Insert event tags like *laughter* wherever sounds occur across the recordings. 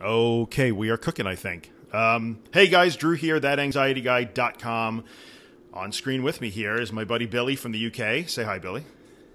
Okay, we are cooking, I think. Um, hey guys, Drew here, thatanxietyguy.com. On screen with me here is my buddy Billy from the UK. Say hi, Billy.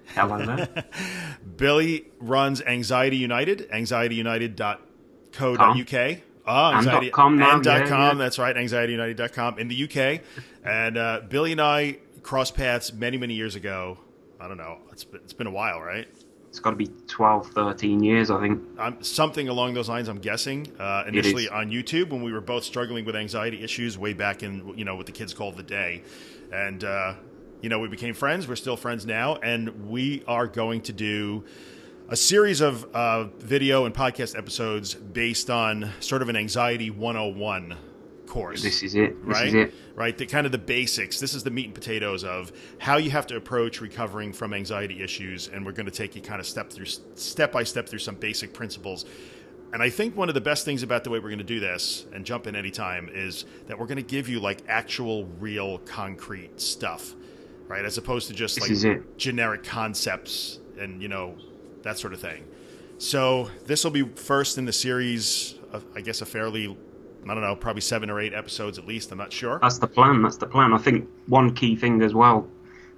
Hello there. *laughs* Billy runs Anxiety United, anxietyunited.co.uk. Uh, anxiety, and .com now, and yeah, .com, yeah. that's right, anxietyunited.com in the UK. and uh, Billy and I crossed paths many, many years ago. I don't know. It's been, it's been a while, right? It's got to be 12, 13 years, I think. Um, something along those lines, I'm guessing. Uh, initially on YouTube when we were both struggling with anxiety issues way back in, you know, what the kids call the day. And, uh, you know, we became friends. We're still friends now. And we are going to do a series of uh, video and podcast episodes based on sort of an anxiety 101 course This is it. This right? is it. Right, the kind of the basics. This is the meat and potatoes of how you have to approach recovering from anxiety issues, and we're going to take you kind of step through step by step through some basic principles. And I think one of the best things about the way we're going to do this, and jump in anytime, is that we're going to give you like actual, real, concrete stuff, right? As opposed to just This like generic concepts and you know that sort of thing. So this will be first in the series. Of, I guess a fairly, I don't know, probably seven or eight episodes at least. I'm not sure. That's the plan. That's the plan. I think one key thing as well.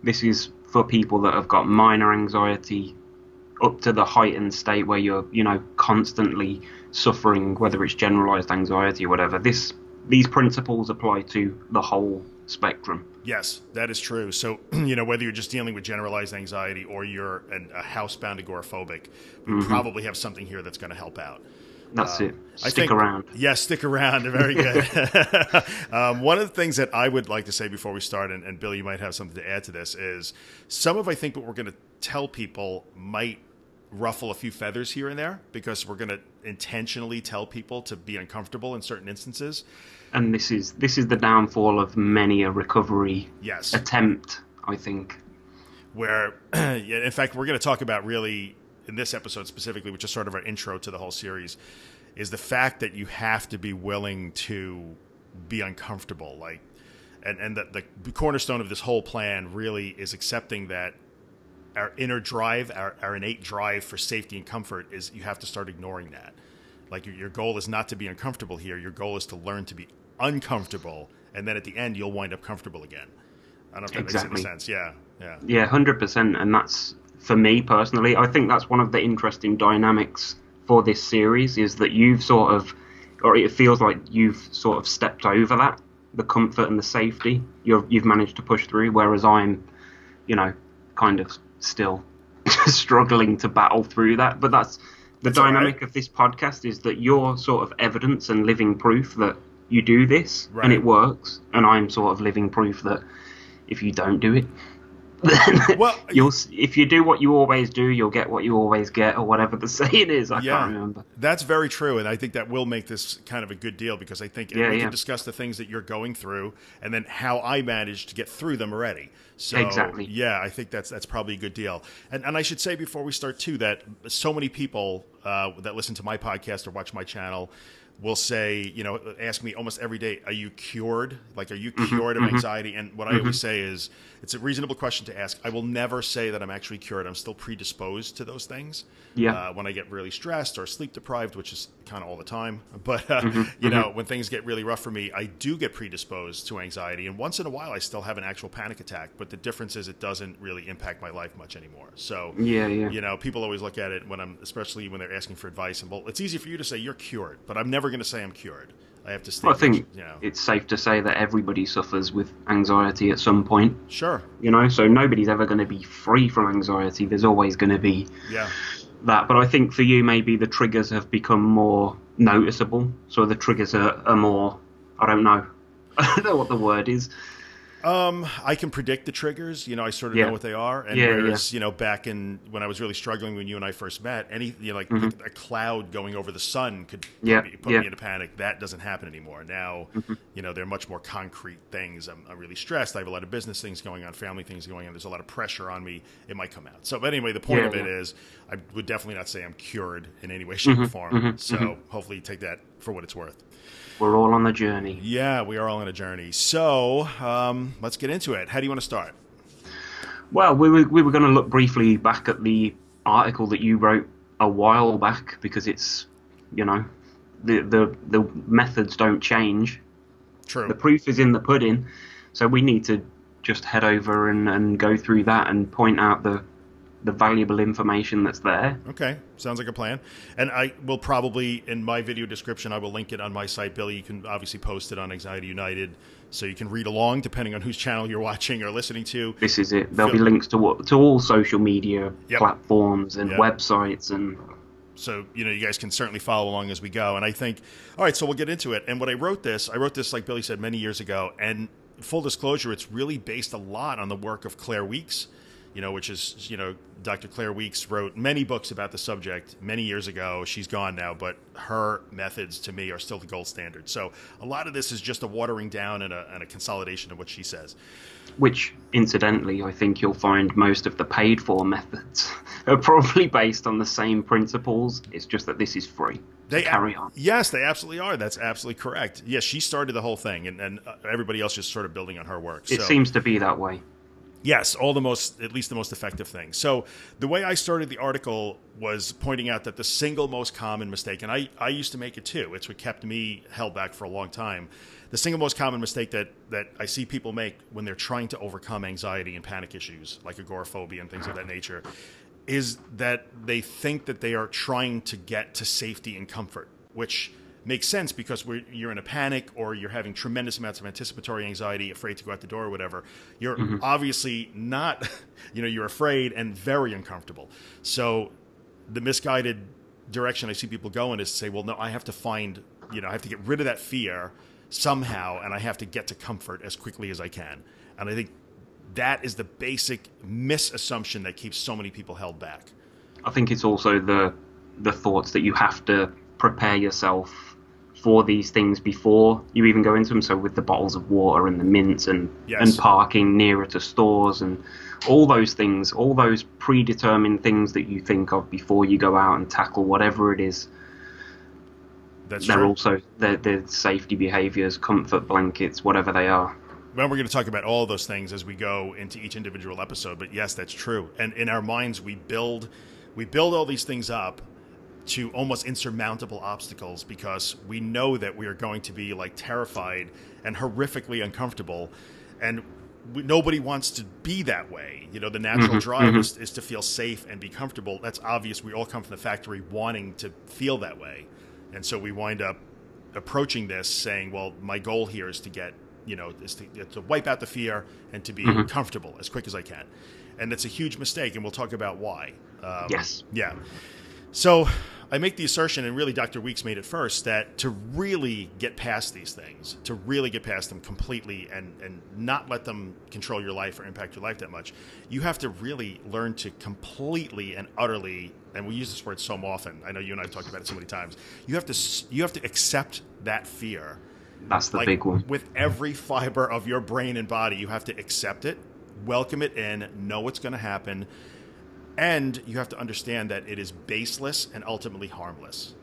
This is for people that have got minor anxiety up to the heightened state where you're, you know, constantly suffering, whether it's generalized anxiety or whatever. This these principles apply to the whole spectrum. Yes, that is true. So, *clears throat* you know, whether you're just dealing with generalized anxiety or you're an, a housebound agoraphobic, we mm-hmm. probably have something here that's going to help out. That's it. Um, I Stick think- around. Yes, stick around. *laughs* Very good. *laughs* um, one of the things that I would like to say before we start, and, and Bill, you might have something to add to this, is some of I think what we're going to tell people might ruffle a few feathers here and there because we're going to intentionally tell people to be uncomfortable in certain instances. And this is this is the downfall of many a recovery Yes. attempt. I think. where *clears throat* yeah, in fact we're going to talk about really in this episode specifically which is sort of our intro to the whole series is the fact that you have to be willing to be uncomfortable. Like and and the, the cornerstone of this whole plan really is accepting that our inner drive our, our innate drive for safety and comfort is you have to start ignoring that. Like your, your goal is not to be uncomfortable here. Your goal is to learn to be uncomfortable and then at the end you'll wind up comfortable again. I don't know if that makes Exactly. any sense. Yeah yeah. Yeah, hundred percent, and that's for me personally. I think that's one of the interesting dynamics for this series is that you've sort of, or it feels like you've sort of stepped over that, the comfort and the safety. You've you've managed to push through, whereas I'm, you know, kind of still *laughs* struggling to battle through that. But that's the That's all right. dynamic of this podcast is that you're sort of evidence and living proof that you do this Right. and it works, and I'm sort of living proof that if you don't do it, *laughs* Well, *laughs* you'll if you do what you always do, you'll get what you always get, or whatever the *laughs* saying is. I Yeah, can't remember. that's very true, and I think that will make this kind of a good deal because I think Yeah, we yeah. can discuss the things that you're going through, and then how I managed to get through them already. So, Exactly. Yeah, I think that's that's probably a good deal. And and I should say before we start too that so many people uh, that listen to my podcast or watch my channel will say, you know, ask me almost every day, "Are you cured? Like, are you Mm-hmm, cured of anxiety?" And what I always say is, it's a reasonable question to ask. I will never say that I'm actually cured. I'm still predisposed to those things. Yeah. Uh, when I get really stressed or sleep deprived, which is kind of all the time. *laughs* But uh, Mm-hmm, you know, when things get really rough for me, I do get predisposed to anxiety, and once in a while, I still have an actual panic attack. But the difference is, it doesn't really impact my life much anymore. So Yeah, yeah. you know, people always look at it when I'm, especially when they're asking for advice, and well, it's easy for you to say you're cured, but I'm never going to say I'm cured. I have to stay. I think you know, it's safe to say that everybody suffers with anxiety at some point. sure, You know, so nobody's ever going to be free from anxiety. There's always going to be yeah, that. But I think for you, maybe the triggers have become more noticeable. So the triggers are, are more. I don't know. *laughs* I don't know what the word is. Um, I can predict the triggers. You know, I sort of Yeah. know what they are. And Yeah, whereas, you know, back in when I was really struggling when you and I first met, any you know, like a cloud going over the sun could put, Mm-hmm. Yeah, me, put yeah. Mm-hmm. me panic. That doesn't happen anymore. Now, you know, they're much more concrete things. I'm, I'm really stressed. I have a lot of business things going on, family things going on. There's a lot of pressure on me. It might come out. So, but anyway, the point Yeah, of it yeah. is, I would definitely not say I'm cured in any way, shape, Mm-hmm. or form. so, hopefully, you take that for what it's worth. We're all on the journey. Yeah, we are all on a journey. So, um, let's get into it. How do you want to start? Well, we were we were going to look briefly back at the article that you wrote a while back because it's, you know, the the the methods don't change. True. The proof is in the pudding, so we need to just head over and, and go through that and point out the the valuable information that's there. Okay, sounds like a plan. And I will probably in my video description I will link it on my site. Billy, you can obviously post it on Anxiety United, so you can read along depending on whose channel you're watching or listening to. This is it. There'll be links to what to all social media Yep. platforms and Yep. websites and so you know you guys can certainly follow along as we go and i think all right so we'll get into it and when i wrote this i wrote this like billy said many years ago and full disclosure it's really based a lot on the work of claire weekes you know which is you know dr claire weekes wrote many books about the subject many years ago she's gone now but her methods to me are still the gold standard so a lot of this is just a watering down and a, and a consolidation of what she says which incidentally I think you'll find most of the paid for methods *laughs* are probably based on the same principles. It's just that this is free. They carry on. Yes, they absolutely are. That's absolutely correct. Yes, she started the whole thing, and, and uh, everybody else just sort of building on her work. It so, seems to be that way. Yes, all the most, at least the most effective things. So the way I started the article was pointing out that the single most common mistake, and I, I used to make it too. It's what kept me held back for a long time. The single most common mistake that that I see people make when they're trying to overcome anxiety and panic issues like agoraphobia and things of that nature is that they think that they are trying to get to safety and comfort, which makes sense because we're, you're in a panic or you're having tremendous amounts of anticipatory anxiety, afraid to go out the door or whatever. You're mm-hmm. obviously not, *laughs* you know, you're afraid and very uncomfortable. So the misguided direction I see people going is to say, well, no, I have to find, you know, I have to get rid of that fear somehow and I have to get to comfort as quickly as I can. And I think that is the basic misassumption that keeps so many people held back. I think it's also the the thoughts that you have to prepare yourself for these things before you even go into them. So with the bottles of water and the mints and Yes. and parking nearer to stores and all those things, all those predetermined things that you think of before you go out and tackle whatever it is. That's they're true. also they're, they're safety behaviors, comfort blankets, whatever they are. Well, we're going to talk about all those things as we go into each individual episode. But yes, that's true. And in our minds, we build we build all these things up to almost insurmountable obstacles because we know that we are going to be like terrified and horrifically uncomfortable, and we, nobody wants to be that way. You know, the natural mm-hmm, drive mm-hmm. is, is to feel safe and be comfortable. That's obvious. We all come from the factory wanting to feel that way, and so we wind up approaching this saying, "Well, my goal here is to get, you know, is to, to wipe out the fear and to be mm-hmm. comfortable as quick as I can," and it's a huge mistake, and we'll talk about why. Um, Yes. Yeah. So I make the assertion, and really Dr. Weekes made it first, that to really get past these things, to really get past them completely and, and not let them control your life or impact your life that much, you have to really learn to completely and utterly, and we use this word so often. I know you and I have talked about it so many times. You have to you have to accept that fear That's the like big one. with every fiber of your brain and body you have to accept it welcome it in know what's going to happen and you have to understand that it is baseless and ultimately harmless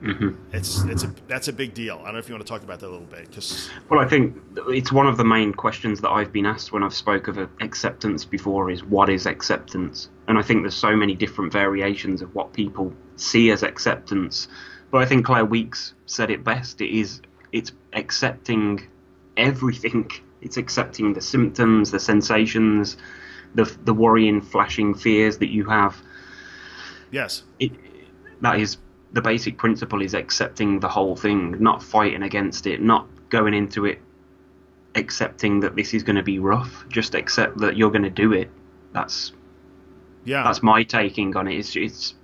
hmm it's it's a that's a big deal i don't know if you want to talk about that a little bit because Well, I think it's one of the main questions that I've been asked when I've spoke of acceptance before is what is acceptance? And I think there's so many different variations of what people see as acceptance. But I think Claire Weekes said it best. It is it's accepting everything. It's accepting the symptoms, the sensations, the the worrying, flashing fears that you have. yes It, that is the basic principle is accepting the whole thing, not fighting against it, not going into it accepting that this is going to be rough. Just accept that you're going to do it. That's yeah that's my taking on it. It's it's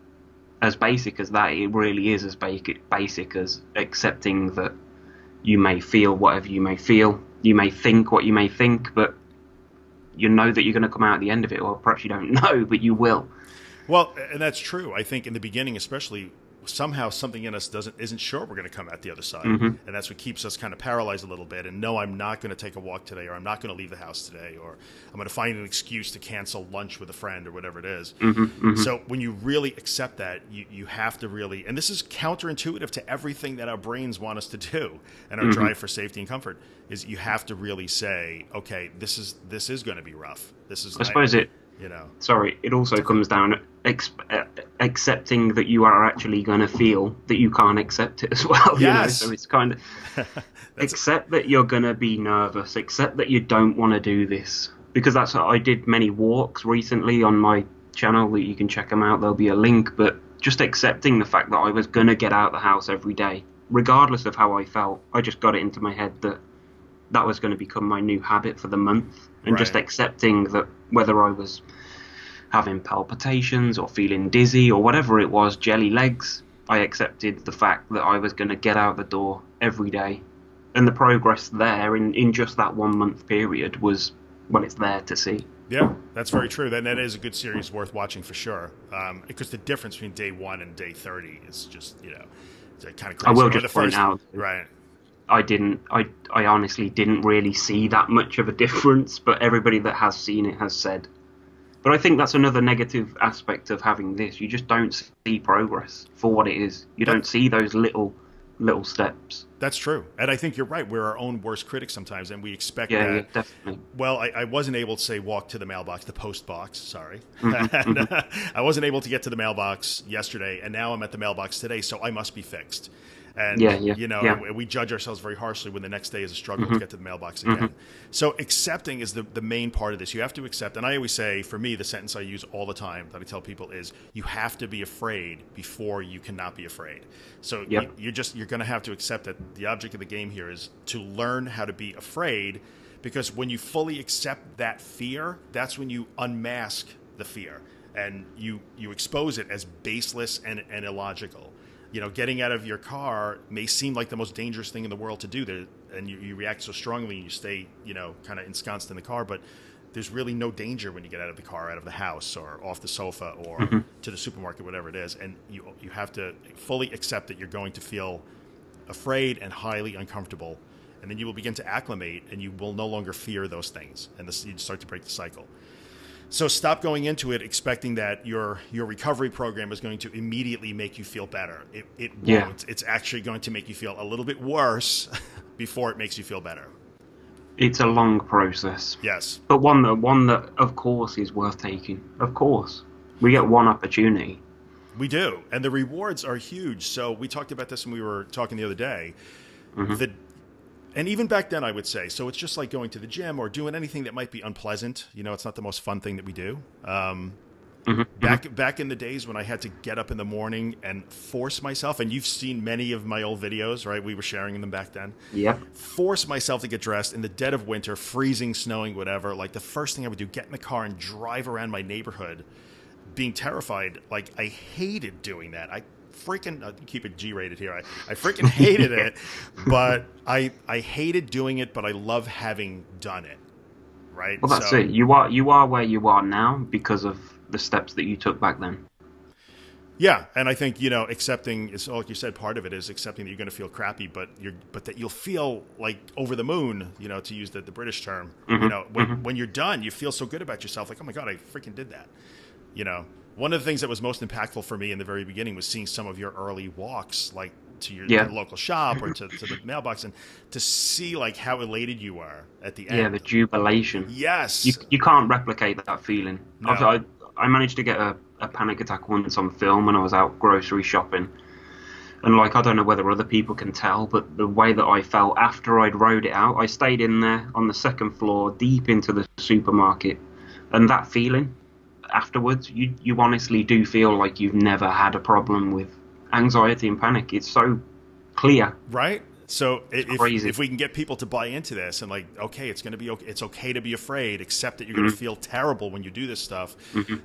as basic as that. It really is as basic basic as accepting that you may feel whatever you may feel. You may think what you may think, but you know that you're going to come out at the end of it, or perhaps you don't *laughs* know, but you will. Well, and that's true. I think in the beginning, especially, somehow something in us doesn't isn't sure we're going to come out the other side, mm-hmm. and that's what keeps us kind of paralyzed a little bit. And no, I'm not going to take a walk today, or I'm not going to leave the house today, or I'm going to find an excuse to cancel lunch with a friend, or whatever it is. Mm-hmm, mm-hmm. So when you really accept that, you you have to really, and this is counterintuitive to everything that our brains want us to do, and our drive for safety and comfort is you have to really say, okay, this is this is going to be rough. This is I suppose it You know. Sorry, it also comes down ex- uh, accepting that you are actually going to feel that you can't accept it as well. You know? Yes. So it's kind of *laughs* accept that you're going to be nervous, accept that you don't want to do this. Because that's I did many walks recently on my channel that you can check them out. There'll be a link, but just accepting the fact that I was going to get out of the house every day, regardless of how I felt. I just got it into my head that that was going to become my new habit for the month, and just accepting that whether I was having palpitations or feeling dizzy or whatever it was, jelly legs, I accepted the fact that I was going to get out the door every day. And the progress there in, in just that one month period was, well, it's there to see. Yeah, that's very true. Then that is a good series worth watching for sure. Um, because the difference between day one and day thirty is just you know, it's kind of crazy. I will just first, out- right? I didn't, I, I honestly didn't really see that much of a difference, but everybody that has seen it has said. But I think that's another negative aspect of having this. You just don't see progress for what it is. You don't see those little, little steps. That's true, and I think you're right. We're our own worst critics sometimes, and we expect Yeah, that. yeah, definitely. Well, I, I wasn't able to say walk to the mailbox, the post box. Sorry, *laughs* Mm-hmm, *laughs* And, uh, I wasn't able to get to the mailbox yesterday, and now I'm at the mailbox today, so I must be fixed. And Yeah, yeah, you know, yeah. Mm-hmm. we judge ourselves very harshly when the next day is a struggle to get to the mailbox again. So accepting is the the main part of this. You have to accept, and I always say, for me, the sentence I use all the time that I tell people is, you have to be afraid before you cannot be afraid. So Yep. you, you're just you're going to have to accept that the object of the game here is to learn how to be afraid because when you fully accept that fear that's when you unmask the fear and you you expose it as baseless and, and illogical you know getting out of your car may seem like the most dangerous thing in the world to do there and you, you react so strongly and you stay you know kind of ensconced in the car but there's really no danger when you get out of the car out of the house or off the sofa or mm-hmm. to the supermarket whatever it is and you you have to fully accept that you're going to feel afraid and highly uncomfortable and then you will begin to acclimate and you will no longer fear those things and this you start to break the cycle so stop going into it expecting that your your recovery program is going to immediately make you feel better it, it Yeah. won't it's actually going to make you feel a little bit worse *laughs* before it makes you feel better It's a long process, yes but one that, one that, of course, is worth taking. Of course, we get one opportunity. We do, and the rewards are huge. So we talked about this when we were talking the other day. Mm-hmm. The and even back then, I would say so. It's just like going to the gym or doing anything that might be unpleasant. You know, it's not the most fun thing that we do. Um, Back back in the days when I had to get up in the morning and force myself, and you've seen many of my old videos, right? We were sharing them back then. Yeah. Force myself to get dressed in the dead of winter, freezing, snowing, whatever. Like the first thing I would do, get in the car and drive around my neighborhood being terrified. Like I hated doing that. I freaking uh, keep it G-rated here. I, I freaking *laughs* hated it, but I I hated doing it, but I love having done it. Right. Well, that's So- it. You are you are where you are now because of the steps that you took back then. Yeah, and I think you know accepting is like you said. Part of it is accepting that you're going to feel crappy, but you're but that you'll feel like over the moon. You know, to use the, the British term. You know, when when you're done, you feel so good about yourself. Like, oh my god, I freaking did that. You know, one of the things that was most impactful for me in the very beginning was seeing some of your early walks, like to your Yeah. local shop or to, to the mailbox, and to see like how elated you are at the end. Yeah, the jubilation. yes, You you can't replicate that feeling. No. I I managed to get a, a panic attack once on film when I was out grocery shopping. And like I don't know whether other people can tell, but the way that I felt after I'd rode it out, I stayed in there on the second floor, deep into the supermarket, and that feeling afterwards, you you honestly do feel like you've never had a problem with anxiety and panic. It's so clear. right so if, if we can get people to buy into this and like okay it's going to be okay it's okay to be afraid except that you're going Mm-hmm. to feel terrible when you do this stuff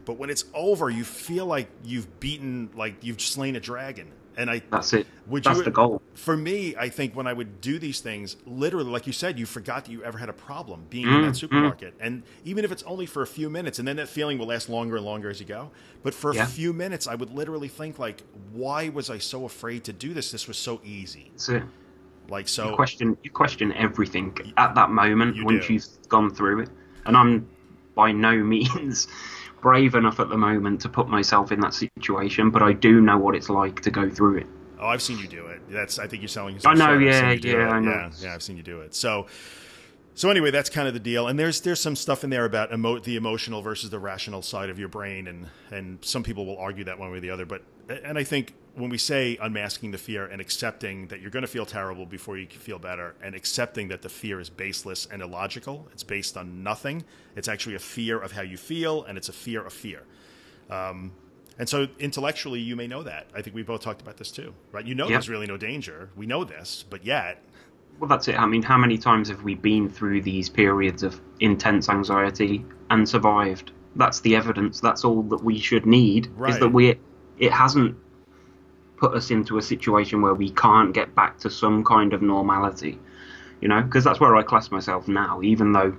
but when it's over you feel like you've beaten like you've slain a dragon and i That's it. Would That's you- the goal. for me i think when i would do these things literally like you said you forgot that you ever had a problem being in that mm, mm. supermarket and even if it's only for a few minutes and then that feeling will last longer and longer as you go but for a Yeah. few minutes i would literally think like why was i so afraid to do this this was so easy That's it. like so you question you question everything at that moment You once do. you've gone through it and i'm by no *laughs* means brave enough at the moment to put myself in that situation but i do know what it's like to go through it Oh, I've seen you do it. That's I think you're selling I know, short. Yeah, you yeah. I know. yeah, yeah. I've seen you do it. So, So anyway, that's kind of the deal. And there's there's some stuff in there about emo- the emotional versus the rational side of your brain, and and some people will argue that one way or the other. But and I think when we say unmasking the fear and accepting that you're going to feel terrible before you feel better, and accepting that the fear is baseless and illogical, it's based on nothing. It's actually a fear of how you feel, and it's a fear of fear. Um, and so intellectually, you may know that. I think we both talked about this too, right? You know, Yeah. there's really no danger. We know this, but yet, Well, that's it. I mean, how many times have we been through these periods of intense anxiety and survived? That's the evidence. That's all that we should need. Is that we it hasn't put us into a situation where we can't get back to some kind of normality. You know, because that's where I class myself now. Even though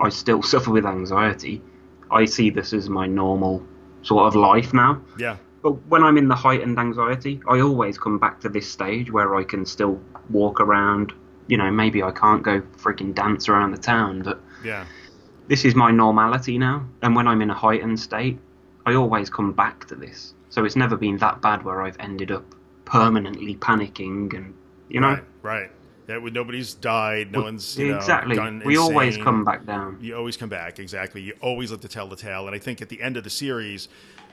I still *laughs* suffer with anxiety, I see this as my normal sort of life now. yeah, But when I'm in the heightened anxiety, I always come back to this stage where I can still walk around. You know, maybe I can't go freaking dance around the town, but yeah. this is my normality now. And when I'm in a heightened state, I always come back to this. So it's never been that bad where I've ended up permanently panicking and, you know. Right, right. Yeah, when nobody's died, no Well, one's you know, exactly. we always come back down. You always come back, exactly. You always live to tell the tale. And I think at the end of the series,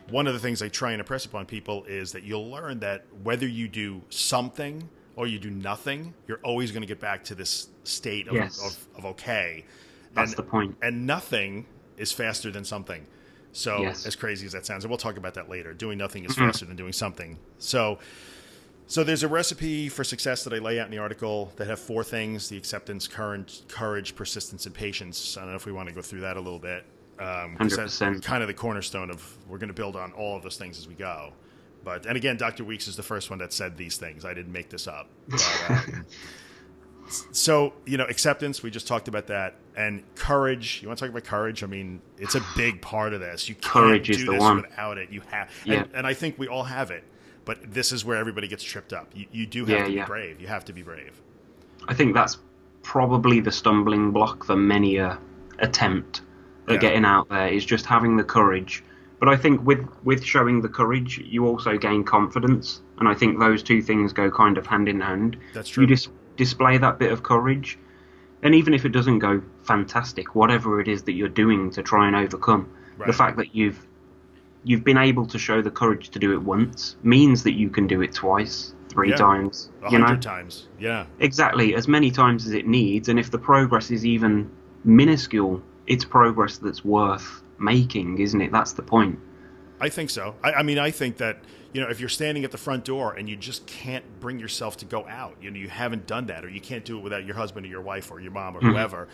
one of the things I try and impress upon people is that you'll learn that whether you do something or you do nothing, you're always going to get back to this state of, Yes. of, of okay. That's and, the point. And nothing is faster than something. So, Yes. as crazy as that sounds, and we'll talk about that later, doing nothing is Mm-hmm. faster than doing something. So, so there's a recipe for success that I lay out in the article that have four things: the acceptance, current, courage, persistence, and patience. I don't know if we want to go through that a little bit. Um, that's 100%. kind of the cornerstone of we're going to build on all of those things as we go. But and again, Dr. Weekes is the first one that said these things. I didn't make this up. But, um, *laughs* so you know, acceptance. We just talked about that, and courage. You want to talk about courage? I mean, it's a big part of this. You can't Courage do is the this one. without it. You have, Yeah. and, and I think we all have it. But this is where everybody gets tripped up. You, you do have Yeah, to yeah. be brave. You have to be brave. I think that's probably the stumbling block for many a attempt at Yeah. getting out there is just having the courage. But I think with with showing the courage, you also gain confidence, and I think those two things go kind of hand in hand. That's true. Display that bit of courage, and even if it doesn't go fantastic, whatever it is that you're doing to try and overcome, Right. the fact that you've you've been able to show the courage to do it once means that you can do it twice, three Yeah. times. You know, times. Yeah. Exactly, as many times as it needs, and if the progress is even minuscule, it's progress that's worth making, isn't it? That's the point. I think so. I, I mean, I think that you know, if you're standing at the front door and you just can't bring yourself to go out, you know, you haven't done that, or you can't do it without your husband or your wife or your mom or Mm-hmm. whoever,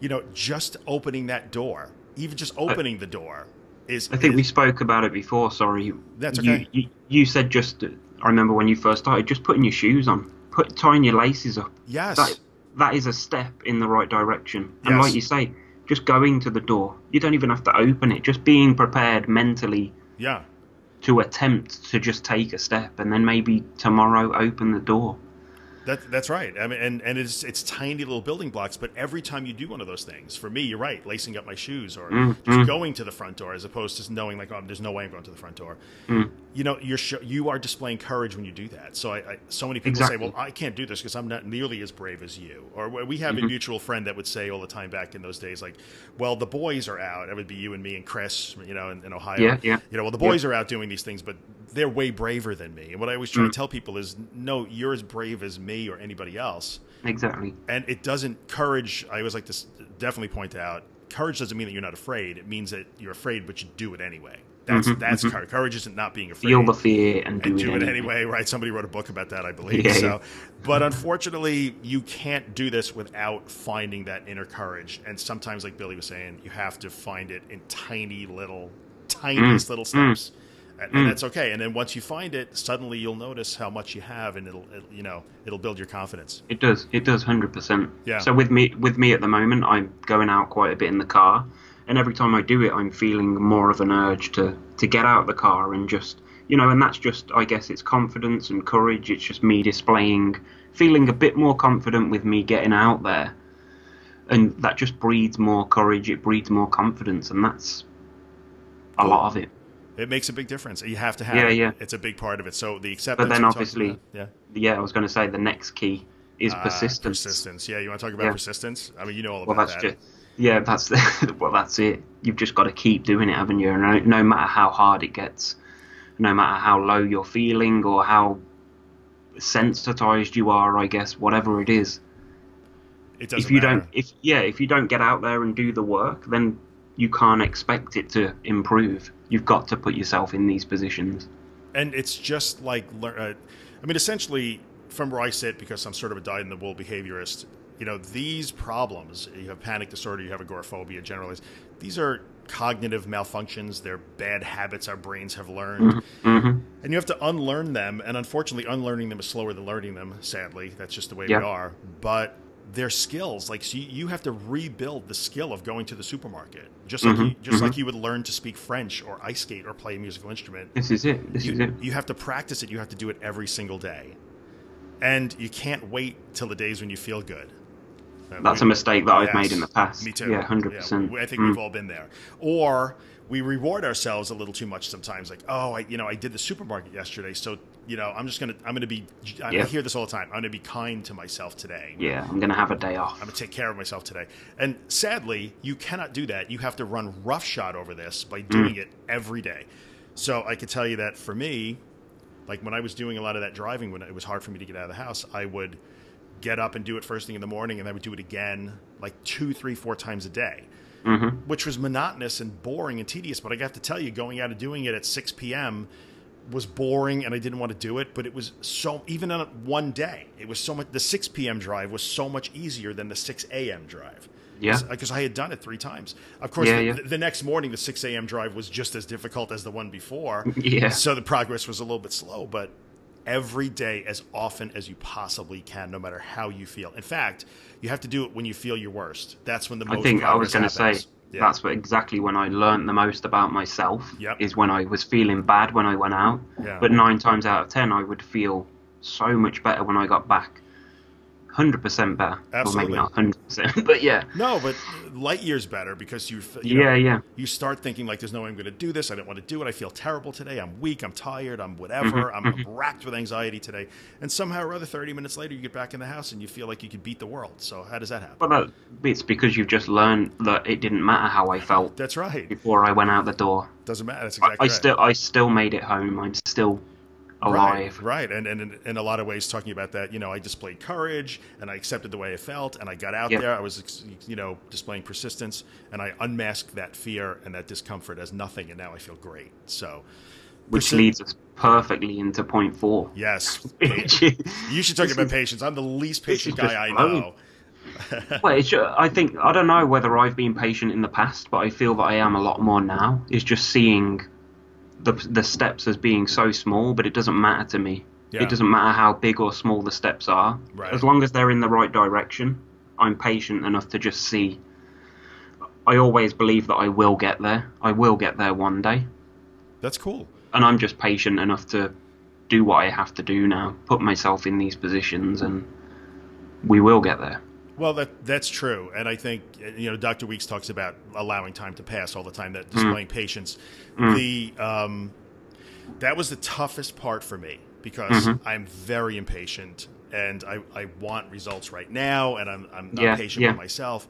you know, just opening that door, even just opening the door, is. I think we spoke about it before. Sorry, That's You- okay. You, you said just. I remember when you first started, just putting your shoes on, put tying your laces up. Yes. That that is a step in the right direction. And Yes. like you say, just going to the door. You don't even have to open it. Just being prepared mentally yeah. to attempt to just take a step, and then maybe tomorrow open the door. That, that's right. I mean, and, and it's it's tiny little building blocks, but every time you do one of those things, for me, you're right, lacing up my shoes or Mm, just going to the front door as opposed to knowing like, oh, there's no way I'm going to the front door. Mm. You know, you're sh- you are displaying courage when you do that. So I, I so many people Exactly. say, well, I can't do this because I'm not nearly as brave as you. Or we have Mm-hmm. a mutual friend that would say all the time back in those days, like, well, the boys are out. That would be you and me and Chris, you know, in, in Ohio. Yeah, yeah. You know, well, the boys are out doing these things, but they're way braver than me. And what I always Mm. try to mm. tell people is, no, you're as brave as me or anybody else. Exactly. And it doesn't courage. I always like to definitely point out, courage doesn't mean that you're not afraid. It means that you're afraid, but you do it anyway. That's mm-hmm, that's mm-hmm. courage. Courage isn't not being afraid. Feel the fear and do, and do it, it anyway. anyway, right? Somebody wrote a book about that, I believe. Yeah, so, yeah. but unfortunately, you can't do this without finding that inner courage. And sometimes, like Billy was saying, you have to find it in tiny little, tiniest mm, little steps, mm. And, and mm. that's okay. And then once you find it, suddenly you'll notice how much you have, and it'll, it, you know, it'll build your confidence. It does. It does. Hundred percent. Yeah. So with me, with me at the moment, I'm going out quite a bit in the car, and every time I do it, I'm feeling more of an urge to to get out of the car and just, you know, and that's just, I guess, it's confidence and courage. It's just me displaying, feeling a bit more confident with me getting out there, and that just breeds more courage. It breeds more confidence, and that's a lot of it. It makes a big difference. You have to have Yeah, it. yeah. It's a big part of it. So the acceptance. But then obviously- yeah, Yeah, I was going to say the next key is Uh, persistence. persistence. Yeah, you want to talk about Yeah. persistence? I mean, you know all about Well, that's that. just yeah, that's *laughs* well, that's it. You've just got to keep doing it, haven't you? No, no matter how hard it gets, no matter how low you're feeling or how sensitized you are, I guess, whatever it is. It doesn't if you matter. don't, if yeah, if you don't get out there and do the work, then you can't expect it to improve. You've got to put yourself in these positions. and it's just like uh, i mean essentially from where i sit because i'm sort of a dyed-in-the-wool behaviorist you know these problems you have panic disorder you have agoraphobia generalized these are cognitive malfunctions they're bad habits our brains have learned hmm and you have to unlearn them and unfortunately unlearning them is slower than learning them sadly that's just the way Yeah. we are but they're skills like so you, you have to rebuild the skill of going to the supermarket just like Mhm, you, just mhm. like you would learn to speak french or ice skate or play a musical instrument This is it. This is you, it. you have to practice it. You have to do it every single day, and you can't wait till the days when you feel good. Uh, That's we- a mistake that I've made in the past. Me too. Yeah, hundred percent. I think Mm. we've all been there. Or we reward ourselves a little too much sometimes. Like, oh, I, you know, I did the supermarket yesterday, so you know, I'm just gonna, I'm gonna be. I, Yeah. hear this all the time. I'm gonna be kind to myself today. Yeah, I'm gonna have a day off. I'm gonna take care of myself today. And sadly, you cannot do that. You have to run roughshod over this by doing it every day. So I can tell you that for me, like when I was doing a lot of that driving, when it was hard for me to get out of the house, I would get up and do it first thing in the morning, and I would do it again like two, three, four times a day, hmm which was monotonous and boring and tedious. But I got to tell you, going out and doing it at 6 p.m. was boring, and I didn't want to do it. But it was so even on one day, it was so much. The 6 p.m. drive was so much easier than the 6 a.m. drive. Yeah. because uh, I had done it three times. Of course, Yeah, the, yeah. the next morning, the 6 a.m. drive was just as difficult as the one before. *laughs* Yeah. So the progress was a little bit slow, but every day as often as you possibly can, no matter how you feel. In fact, you have to do it when you feel your worst. That's when the most I think I was going to to say that's what, exactly when I learned the most about myself. Yep. Is when I was feeling bad when I went out. Yeah. But nine times out of ten, I would feel so much better when I got back. Hundred percent better. Absolutely. Or maybe not hundred percent, *laughs* but yeah. No, but light years better because you, you Yeah, know, yeah. you start thinking like, "There's no way I'm going to do this. I don't want to do it. I feel terrible today. I'm weak. I'm tired. I'm whatever. Mm-hmm, I'm racked with anxiety today." And somehow or other, 30 minutes later, you get back in the house and you feel like you could beat the world. So how does that happen? But that, it's because you've just learned that it didn't matter how I felt That's right. before I went out the door. Doesn't matter. That's I, exactly I right. still, I still made it home. I'm still alive. Right, right. And, and in, in a lot of ways, talking about that, you know, I displayed courage and I accepted the way I felt and I got out Yeah. there. I was, you know, displaying persistence and I unmasked that fear and that discomfort as nothing. And now I feel great. So, Which persi- leads us perfectly into point four. yes, *laughs* you should talk about patience. I'm the least patient guy I know. *laughs* well, it's I think I don't know whether I've been patient in the past, but I feel that I am a lot more now. Is just seeing the the steps as being so small, but it doesn't matter to me. Yeah. It doesn't matter how big or small the steps are, Right. as long as they're in the right direction. I'm patient enough to just see. I always believe that I will get there. I will get there one day, That's cool. and I'm just patient enough to do what I have to do now. Put myself in these positions, and we will get there. Well, that that's true, and I think you know Dr. Weekes talks about allowing time to pass all the time. Mm. That displaying patience. The um, that was the toughest part for me because Mm-hmm. I'm very impatient and I, I want results right now, and I'm I'm not Yeah, patient yeah. with myself.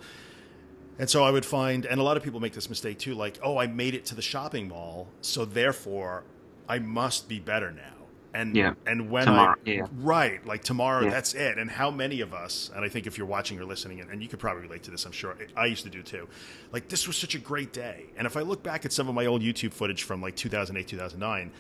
And so I would find, and a lot of people make this mistake too, like, oh, I made it to the shopping mall, so therefore I must be better now. And Yeah. and when Tomorrow, I yeah. right, like tomorrow, Yeah. that's it. And how many of us, and I think if you're watching or listening, and, and you could probably relate to this, I'm sure I used to do too. Like this was such a great day, and if I look back at some of my old YouTube footage from like 2008, 2009.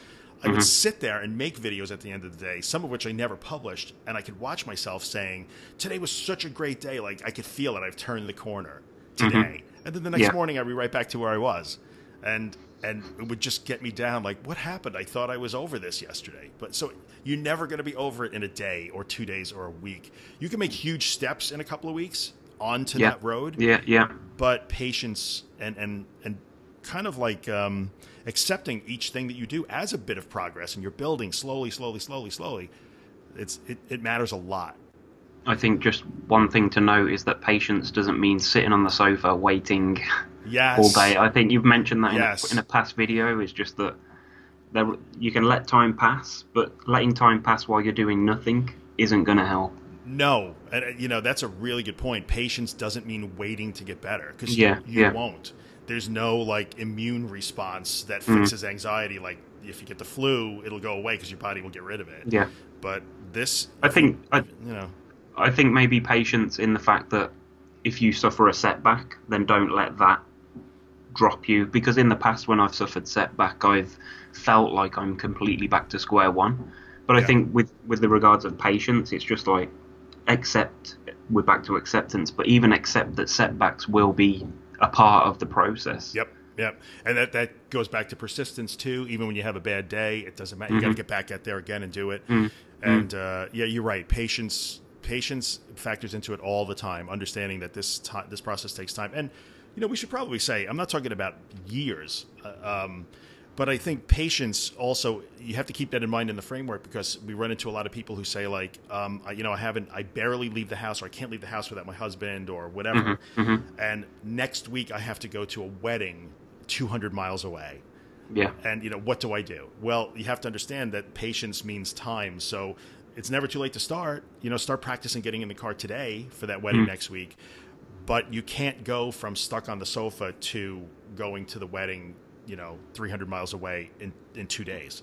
I Mm-hmm. would sit there and make videos at the end of the day, some of which I never published, and I could watch myself saying, "Today was such a great day. Like I could feel it. I've turned the corner today." And then the next Mm-hmm. Yeah. morning, I'd be right back to where I was, and and it would just get me down. Like, what happened? I thought I was over this yesterday, but so you're never going to be over it in a day or two days or a week. You can make huge steps in a couple of weeks onto Yeah. that road, Yeah, yeah. but patience and and and kind of like um, accepting each thing that you do as a bit of progress, and you're building slowly, slowly, slowly, slowly. It's it, it matters a lot. I think just one thing to note is that patience doesn't mean sitting on the sofa waiting *laughs* Yes, all day. I think you've mentioned that Yes. in, a, in a past video. Is just that there, you can let time pass, but letting time pass while you're doing nothing isn't going to help. No, and uh, you know that's a really good point. Patience doesn't mean waiting to get better because Yeah, you, you yeah. won't. There's no like immune response that Mm-hmm. fixes anxiety. Like if you get the flu, it'll go away because your body will get rid of it. Yeah. But this, I think I, you know, I think maybe patience in the fact that if you suffer a setback, then don't let that drop you. Because in the past, when I've suffered setback, I've felt like I'm completely back to square one. But I think with with the regards of patience, it's just like accept. We're back to acceptance, but even accept that setbacks will be a part of the process. Yep, yep. And that that goes back to persistence too. Even when you have a bad day, it doesn't matter. You got to get back out there again and do it. And uh, yeah, you're right. Patience, patience factors into it all the time. Understanding that this time, this process takes time. And you know, we should probably say I'm not talking about years. Uh, um, but I think patience also you have to keep that in mind in the framework because we run into a lot of people who say like, um, I, you know, I haven't, I barely leave the house or I can't leave the house without my husband or whatever. And next week I have to go to a wedding 200 miles away. Yeah. And you know, what do I do? Well, you have to understand that patience means time. So it's never too late to start. You know, start practicing getting in the car today for that wedding next week. But you can't go from stuck on the sofa to going to the wedding, you know, 300 miles away in in 2 days.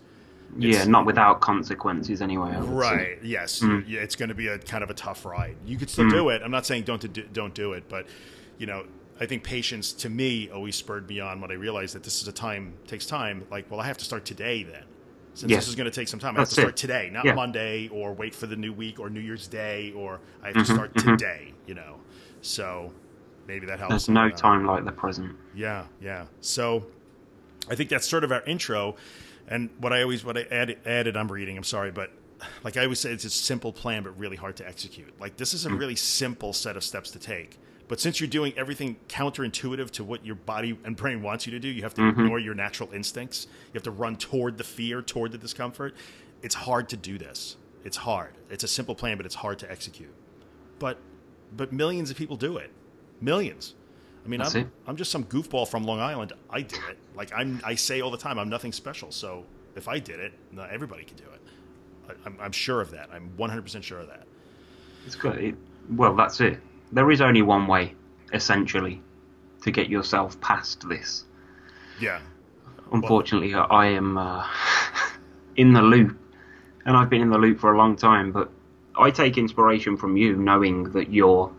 Yeah, not without consequences anyway. Would say. Right. Yes. Hmm. Yeah, it's going to be a kind of a tough ride. You could still hmm. do it. I'm not saying don't do, don't do it, but you know, I think patience to me always spurred me on when I realized that this is a time takes time. Like, well, I have to start today then. Since Yes. this is going to take some time, I have to start it. today, not Yeah. Monday or wait for the new week or New Year's Day, or I have Mm-hmm, to start mm-hmm. today. You know, so maybe that helps. There's no time like the present. yeah, yeah. So I think that's sort of our intro. And what I always what I added, added I'm reading. I'm sorry, but like I always say, it's a simple plan, but really hard to execute. Like this is a hmm. really simple set of steps to take. But since you're doing everything counterintuitive to what your body and brain wants you to do, you have to mm-hmm. ignore your natural instincts. You have to run toward the fear, toward the discomfort. It's hard to do this. It's hard. It's a simple plan, but it's hard to execute. But but millions of people do it. Millions. I mean, That's I'm, it. I'm just some goofball from Long Island. I did it. Like I'm, I say all the time, I'm nothing special. So if I did it, no, everybody can do it. I, I'm, I'm sure of that. I'm 100% sure of that. It's good. It, well, that's it. There is only one way, essentially, to get yourself past this. Yeah. Unfortunately, I am uh, *laughs* in the loop, and I've been in the loop for a long time. But I take inspiration from you, knowing that you're.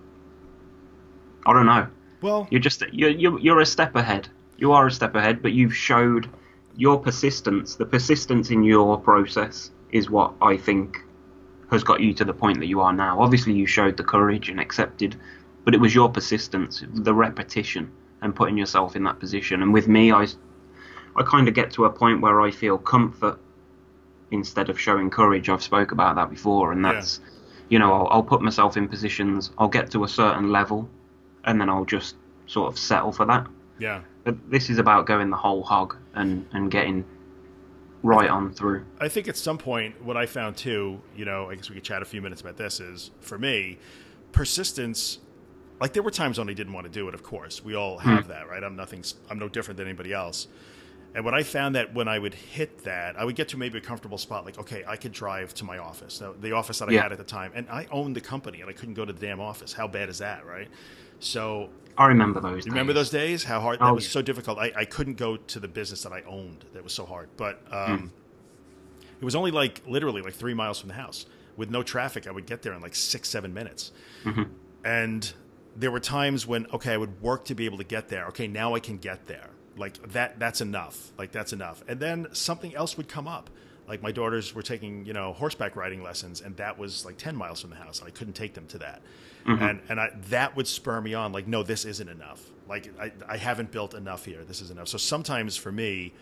I don't know. Well, You're just you're, you're you're a step ahead. You are a step ahead, but you've showed your persistence. The persistence in your process is what I think has got you to the point that you are now. Obviously, you showed the courage and accepted, but it was your persistence, the repetition, and putting yourself in that position. And with me, I I kind of get to a point where I feel comfort instead of showing courage. I've spoke about that before, and Yeah. that's you know I'll, I'll put myself in positions. I'll get to a certain level, and then I'll just sort of settle for that. yeah. But this is about going the whole hog and and getting right on through. I think at some point, what I found too, you know, I guess we could chat a few minutes about this, is for me, persistence. Like there were times when I didn't want to do it. Of course, we all have hmm. that, right? I'm nothing. I'm no different than anybody else. And what I found that when I would hit that, I would get to maybe a comfortable spot, like okay, I could drive to my office, now, the office that I Yeah. had at the time, and I owned the company, and I couldn't go to the damn office. How bad is that, right? So I remember those. remember days. those days? How hard that Oh, was yeah. so difficult. I, I couldn't go to the business that I owned. That was so hard. But um, it was only like literally like three miles from the house. With no traffic, I would get there in like six, seven minutes. And there were times when okay, I would work to be able to get there. Okay, now I can get there. Like that. That's enough. Like that's enough. And then something else would come up. Like my daughters were taking, you know, horseback riding lessons, and that was like ten miles from the house, and I couldn't take them to that. Mm-hmm. And and I, that would spur me on. Like, no, this isn't enough. Like I, I haven't built enough here. This is enough. So sometimes for me,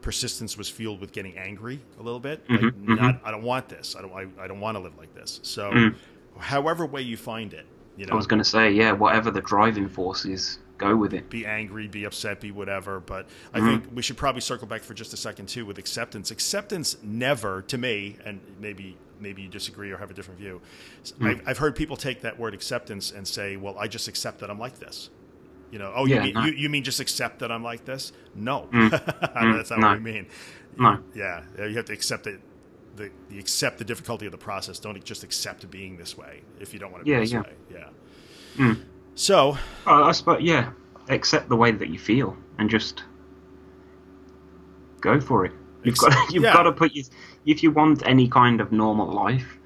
persistence was fueled with getting angry a little bit. Like, mm-hmm. Mm-hmm. not, I don't want this. I don't. I, I don't want to live like this. So, mm. however way you find it, you know, I was going to say, yeah, whatever the driving force is, go with it. be angry, be upset, be whatever. But I Mm-hmm. think we should probably circle back for just a second too with acceptance. Acceptance never, to me, and maybe maybe you disagree or have a different view. Mm. I've, I've heard people take that word acceptance and say, "Well, I just accept that I'm like this." You know, oh, Yeah, you mean no. You, you mean just accept that I'm like this? No, *laughs* that's not no. what we mean. No. Yeah, you have to accept it the, the accept the difficulty of the process. Don't just accept being this way if you don't want to be Yeah, this yeah. way. Yeah. Mm. So uh, I, I suppose, yeah, accept the way that you feel and just go for it. You've got *laughs* you've yeah. got to put your, if you want any kind of normal life.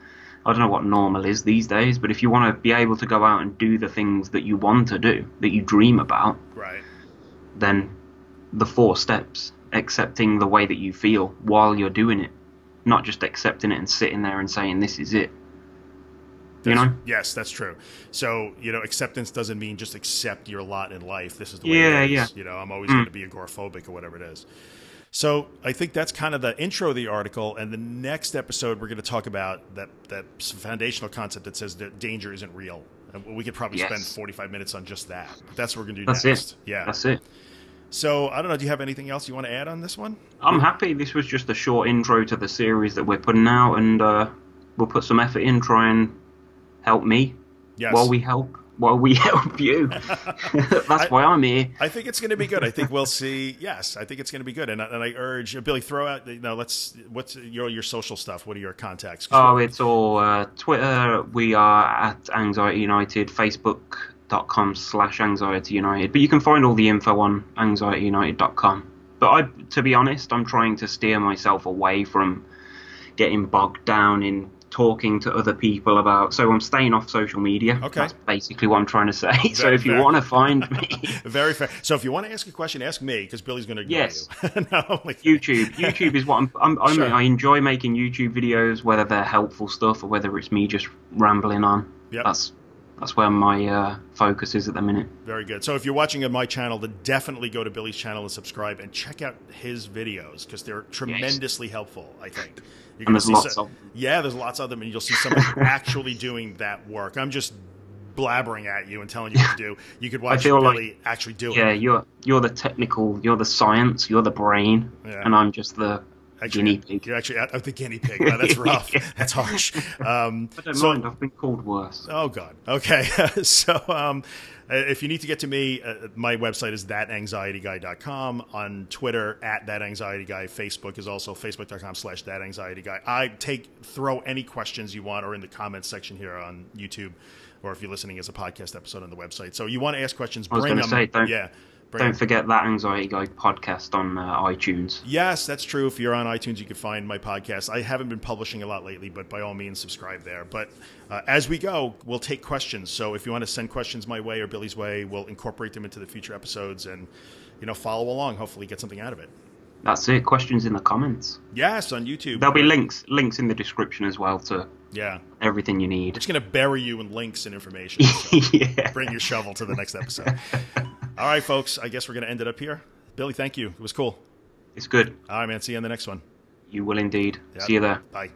I don't know what normal is these days, but if you want to be able to go out and do the things that you want to do, that you dream about, right. then the four steps, accepting the way that you feel while you're doing it, not just accepting it and sitting there and saying this is it. You know? Yes, that's true. So, you know, acceptance doesn't mean just accept your lot in life. This is the way Yeah, it is. yeah. You know, I'm always Mm. going to be agoraphobic or whatever it is. So I think that's kind of the intro of the article. And the next episode, we're going to talk about that, that foundational concept that says that danger isn't real. And we could probably Yes. spend 45 minutes on just that. But that's what we're going to do That's next. it. Yeah. That's it. So I don't know. Do you have anything else you want to add on this one? I'm happy this was just a short intro to the series that we're putting out, and uh, we'll put some effort in, trying and help me Yes. while we help while we *laughs* help you. *laughs* That's I- why I'm here. I think it's going to be good. I think we'll see. Yes, I think it's going to be good. And, I- and I urge Billy, throw out. You know, let's. What's your your social stuff? What are your contacts? Oh, it's all uh, Twitter. We are at Anxiety United. Facebook.com slash Anxiety United. But you can find all the info on anxietyunited.com. But I, to be honest, I'm trying to steer myself away from getting bogged down in talking to other people about. So I'm staying off social media. Okay. That's basically what I'm trying to say. *laughs* so Very if you want to find me, *laughs* Very fair. So if you want to ask a question, ask me because Billy's going to ignore Yes. *laughs* you. YouTube. YouTube is what I'm. I'm, I'm Sure. I enjoy making YouTube videos, whether they're helpful stuff or whether it's me just rambling on. Yep. That's that's where my uh, focus is at the minute. Very good. So if you're watching on my channel, then definitely go to Billy's channel and subscribe and check out his videos because they're tremendously helpful. I think. You're And gonna there's see lots some-. Yeah, there's lots of them, and you'll see someone *laughs* actually doing that work. I'm just blabbering at you and telling you what to do. You could watch feel like- actually do Yeah, it. you're you're the technical, you're the science, you're the brain, Yeah. and I'm just the Actually, guinea pig. You're actually oh, the guinea pig. Oh, that's *laughs* rough. That's harsh. Um, *laughs* I don't so- mind. I've been called worse. Oh God. Okay. *laughs* so um, uh, if you need to get to me, uh, my website is thatanxietyguy.com. On Twitter, at thatanxietyguy. Facebook is also facebook.com slash thatanxietyguy. I take throw any questions you want or in the comments section here on YouTube, or if you're listening as a podcast episode on the website. So you want to ask questions, I was bring gonna them. say, don't- yeah. Don't forget that Anxiety Guy podcast on uh, iTunes. Yes, that's true. If you're on iTunes, you can find my podcast. I haven't been publishing a lot lately, but by all means, subscribe there. But uh, as we go, we'll take questions. So if you want to send questions my way or Billy's way, we'll incorporate them into the future episodes and you know follow along. Hopefully, get something out of it. That's it. Questions in the comments. Yes, on YouTube. There'll be links links in the description as well to Yeah, everything you we're need. just gonna bury you in links and information. *laughs* So yeah. bring your shovel to the next episode. *laughs* all right, folks. I guess we're gonna end it up here. Billy, thank you. It was cool. It's good. All right, man. See you on the next one. You will indeed. Yep. See you there. Bye.